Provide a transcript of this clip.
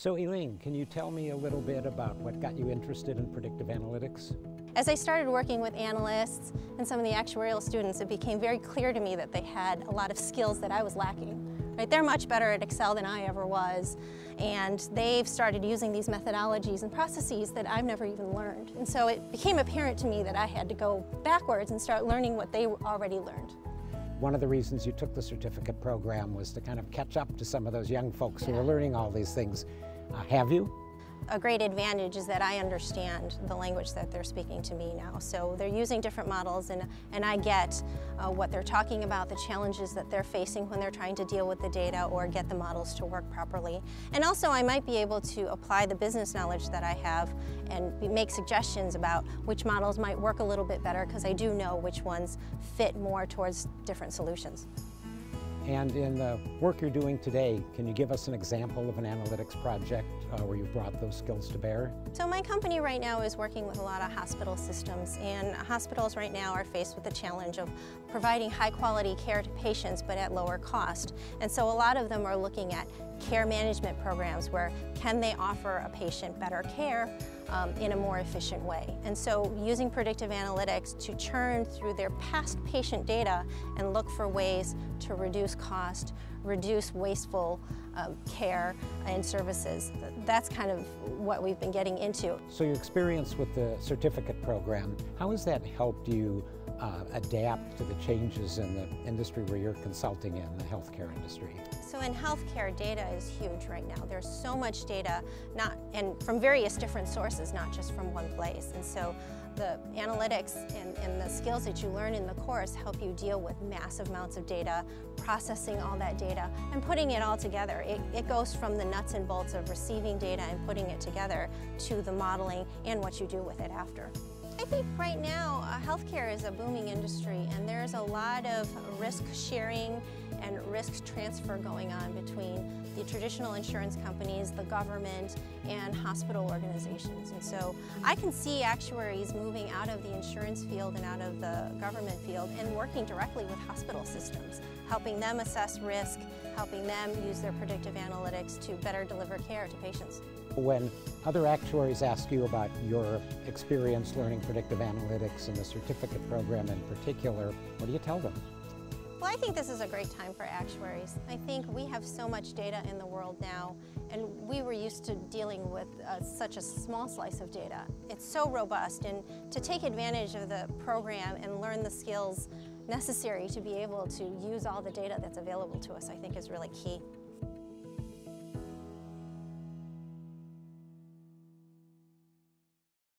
So Yi-Ling, can you tell me a little bit about what got you interested in predictive analytics? As I started working with analysts and some of the actuarial students, it became very clear to me that they had a lot of skills that I was lacking. Right? They're much better at Excel than I ever was, and they've started using these methodologies and processes that I've never even learned. And so it became apparent to me that I had to go backwards and start learning what they already learned. One of the reasons you took the certificate program was to kind of catch up to some of those young folks yeah. who are learning all these things. Uh, have you? A great advantage is that I understand the language that they're speaking to me now. So they're using different models and, and I get uh, what they're talking about, the challenges that they're facing when they're trying to deal with the data or get the models to work properly. And also I might be able to apply the business knowledge that I have and make suggestions about which models might work a little bit better because I do know which ones fit more towards different solutions. And in the work you're doing today, can you give us an example of an analytics project uh, where you brought those skills to bear? So my company right now is working with a lot of hospital systems and hospitals right now are faced with the challenge of providing high quality care to patients but at lower cost. And so a lot of them are looking at care management programs where can they offer a patient better care um, in a more efficient way. And so using predictive analytics to churn through their past patient data and look for ways to reduce cost, reduce wasteful um, care and services. That's kind of what we've been getting into. So your experience with the certificate program, how has that helped you uh, adapt to the changes in the industry where you're consulting in, the healthcare industry? So in healthcare, data is huge right now. There's so much data, not and from various different sources, not just from one place. And so the analytics and, and, the skills that you learn in the course help you deal with massive amounts of data, processing all that data, and putting it all together. It, it goes from the nuts and bolts of receiving data and putting it together to the modeling and what you do with it after. I think right now uh, healthcare is a booming industry and there's a lot of risk sharing and risk transfer going on between the traditional insurance companies, the government, and hospital organizations. And so I can see actuaries moving out of the insurance field and out of the government field and working directly with hospital systems, helping them assess risk, helping them use their predictive analytics to better deliver care to patients. When other actuaries ask you about your experience learning predictive analytics and the certificate program in particular, what do you tell them? Well, I think this is a great time for actuaries. I think we have so much data in the world now, and we were used to dealing with uh, such a small slice of data. It's so robust, and to take advantage of the program and learn the skills necessary to be able to use all the data that's available to us, I think is really key.